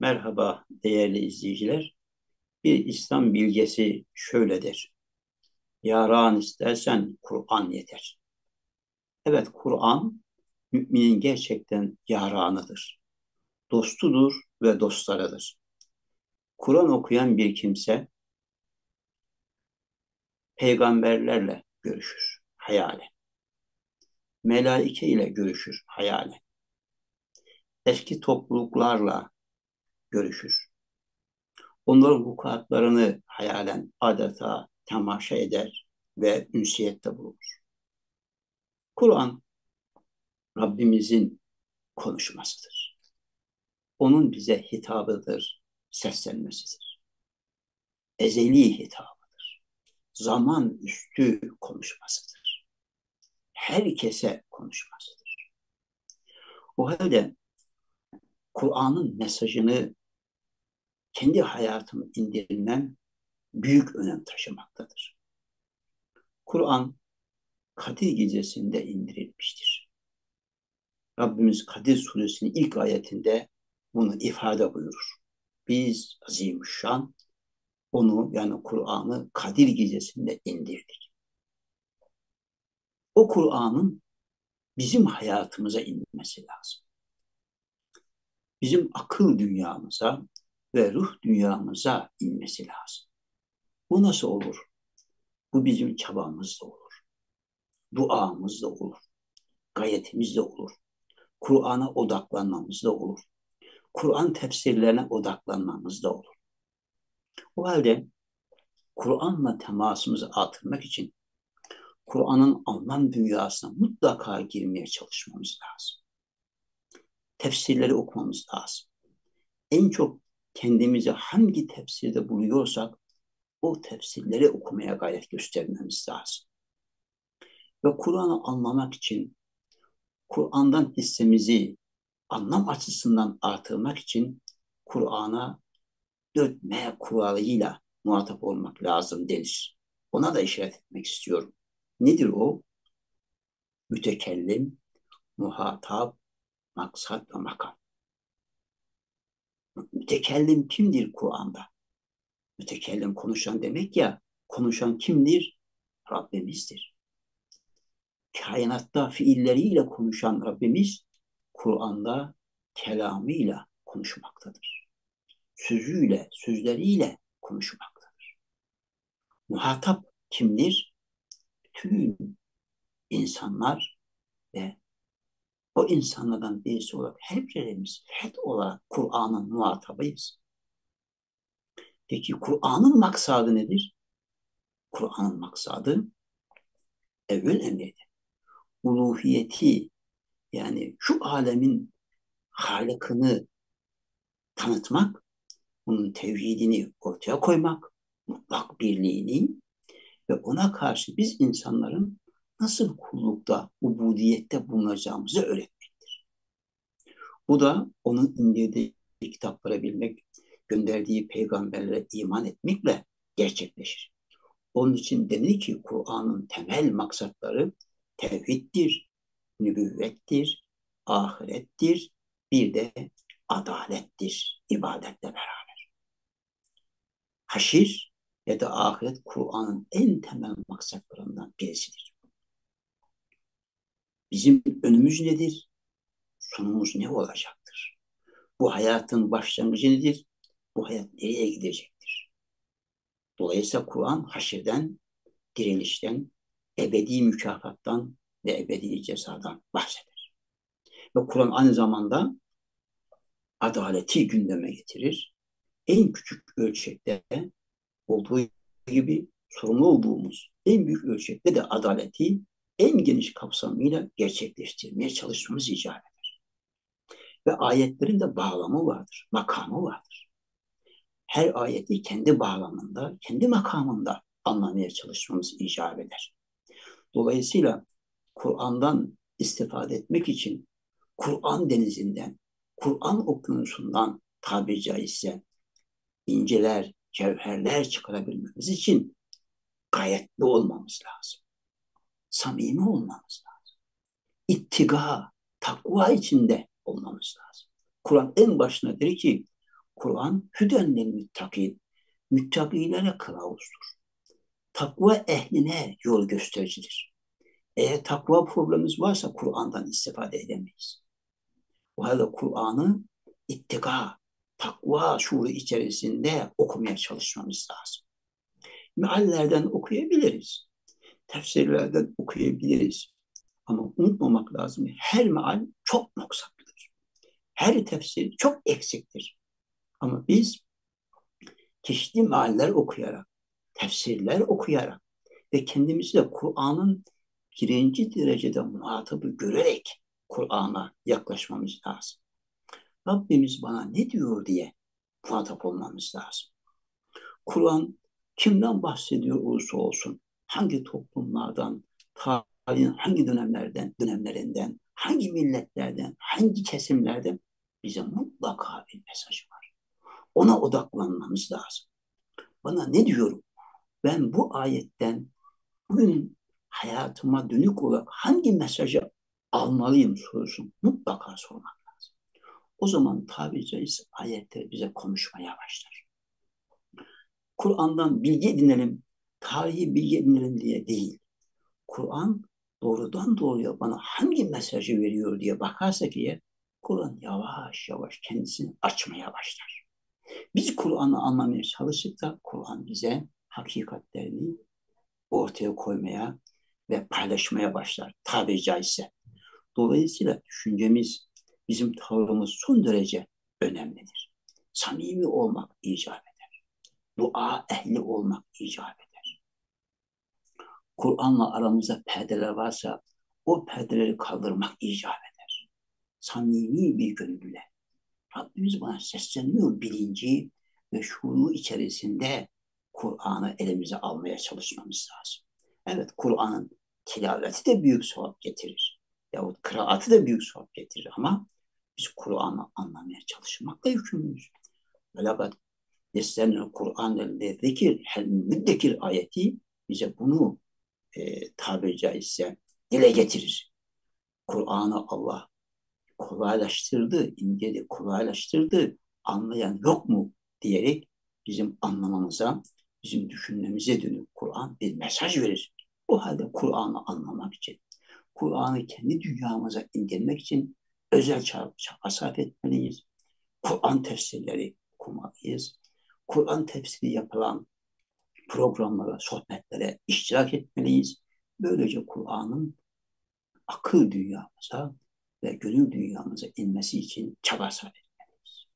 Merhaba değerli izleyiciler. Bir İslam bilgesi şöyledir. Yaran istersen Kur'an yeter. Evet Kur'an müminin gerçekten yaranıdır. Dostudur ve dostlarıdır. Kur'an okuyan bir kimse peygamberlerle görüşür hayale. Melaike ile görüşür hayale. Eski topluluklarla görüşür. Onların vukuatlarını hayalen adeta temaşa eder ve ünsiyette bulunur. Kur'an Rabbimizin konuşmasıdır. Onun bize hitabıdır, seslenmesidir. Ezeli hitabıdır. Zaman üstü konuşmasıdır. Herkese konuşmasıdır. O halde Kur'an'ın mesajını kendi hayatıma indirmem büyük önem taşımaktadır. Kur'an Kadir gecesinde indirilmiştir. Rabbimiz Kadir suresinin ilk ayetinde bunu ifade buyurur. Biz Azimüşşan onu yani Kur'an'ı Kadir gecesinde indirdik. O Kur'an'ın bizim hayatımıza inmesi lazım. Bizim akıl dünyamıza, ve ruh dünyamıza inmesi lazım. Bu nasıl olur? Bu bizim çabamızda olur. Duamızda olur. Gayetimizde olur. Kur'an'a odaklanmamızda olur. Kur'an tefsirlerine odaklanmamızda olur. O halde Kur'an'la temasımızı artırmak için Kur'an'ın anlam dünyasına mutlaka girmeye çalışmamız lazım. Tefsirleri okumamız lazım. En çok kendimizi hangi tefsirde buluyorsak o tefsirleri okumaya gayret göstermemiz lazım. Ve Kur'an'ı anlamak için Kur'an'dan hissemizi anlam açısından artırmak için Kur'an'a dökme kuralıyla muhatap olmak lazım denir. Ona da işaret etmek istiyorum. Nedir o? Mütekellim, muhatap, maksat ve makam. Mütekellim kimdir Kur'an'da? Mütekellim konuşan demek ya, konuşan kimdir? Rabbimizdir. Kainatta fiilleriyle konuşan Rabbimiz, Kur'an'da kelamıyla konuşmaktadır. Sözüyle, sözleriyle konuşmaktadır. Muhatap kimdir? Bütün insanlar ve o insanlardan birisi olarak her birimiz fet olarak Kur'an'ın muhatabıyız. Peki Kur'an'ın maksadı nedir? Kur'an'ın maksadı evvel emriydi. Uluhiyeti yani şu alemin halikini tanıtmak, onun tevhidini ortaya koymak, mutlak birliğini ve ona karşı biz insanların nasıl kullukta, ubudiyette bulunacağımızı öğretmektir. Bu da onun indirdiği kitaplara bilmek, gönderdiği peygamberlere iman etmekle gerçekleşir. Onun için denir ki Kur'an'ın temel maksatları tevhiddir, nübüvvettir, ahirettir, bir de adalettir ibadetle beraber. Haşir ya da ahiret Kur'an'ın en temel maksatlarından birisidir. Bizim önümüz nedir? Sonumuz ne olacaktır? Bu hayatın başlangıcı nedir? Bu hayat nereye gidecektir? Dolayısıyla Kur'an haşirden, direnişten, ebedi mükafattan ve ebedi cezadan bahseder. Ve Kur'an aynı zamanda adaleti gündeme getirir. En küçük ölçekte olduğu gibi sorumlu olduğumuz en büyük ölçekte de adaleti en geniş kapsamıyla gerçekleştirmeye çalışmamız icap eder. Ve ayetlerin de bağlamı vardır, makamı vardır. Her ayeti kendi bağlamında, kendi makamında anlamaya çalışmamız icap eder. Dolayısıyla Kur'an'dan istifade etmek için Kur'an denizinden, Kur'an okyanusundan tabiri caizse inceler, cevherler çıkarabilmemiz için gayetli olmamız lazım samimi olmamız lazım. İttiga, takva içinde olmamız lazım. Kur'an en başına der ki Kur'an hüdenlil müttakin, müttakilere kılavuzdur. Takva ehline yol göstericidir. Eğer takva problemimiz varsa Kur'an'dan istifade edemeyiz. O halde Kur'an'ı ittika, takva şuuru içerisinde okumaya çalışmamız lazım. Meallerden okuyabiliriz. Tefsirlerden okuyabiliriz. Ama unutmamak lazım. Her meal çok noksatlıdır. Her tefsir çok eksiktir. Ama biz çeşitli mealler okuyarak, tefsirler okuyarak ve kendimizi de Kur'an'ın birinci derecede muhatabı görerek Kur'an'a yaklaşmamız lazım. Rabbimiz bana ne diyor diye muhatap olmamız lazım. Kur'an kimden bahsediyor olursa olsun, hangi toplumlardan, tarihin hangi dönemlerden, dönemlerinden, hangi milletlerden, hangi kesimlerden bize mutlaka bir mesajı var. Ona odaklanmamız lazım. Bana ne diyorum? Ben bu ayetten bugün hayatıma dönük olarak hangi mesajı almalıyım sorusun mutlaka sormak lazım. O zaman tabi caizse ayetler bize konuşmaya başlar. Kur'an'dan bilgi edinelim, tarihi bilgi diye değil. Kur'an doğrudan doğruya bana hangi mesajı veriyor diye bakarsak eğer Kur'an yavaş yavaş kendisini açmaya başlar. Biz Kur'an'ı anlamaya çalıştıkça Kur'an bize hakikatlerini ortaya koymaya ve paylaşmaya başlar tabiri caizse. Dolayısıyla düşüncemiz, bizim tavrımız son derece önemlidir. Samimi olmak icap eder. Dua ehli olmak icap eder. Kur'an'la aramızda perdeler varsa o perdeleri kaldırmak icap eder. Samimi bir gönülle. Rabbimiz bana sesleniyor bilinci ve şuuru içerisinde Kur'an'ı elimize almaya çalışmamız lazım. Evet Kur'an'ın tilaveti de büyük sevap getirir. Yahut kıraatı da büyük sevap getirir ama biz Kur'an'ı anlamaya çalışmakla yükümlüyüz. Velakat Yeslenir Kur'an ve zikir hel müddekir ayeti bize bunu e, tabiri caizse dile getirir. Kur'an'ı Allah kolaylaştırdı, inceledi, kolaylaştırdı. Anlayan yok mu diyerek bizim anlamamıza, bizim düşünmemize dönük Kur'an bir mesaj verir. O halde Kur'an'ı anlamak için, Kur'an'ı kendi dünyamıza indirmek için özel çaba sarf etmeliyiz. Kur'an tefsirleri okumalıyız. Kur'an tefsiri yapılan programlara, sohbetlere iştirak etmeliyiz. Böylece Kur'an'ın akıl dünyamıza ve gönül dünyamıza inmesi için çaba sarf etmeliyiz.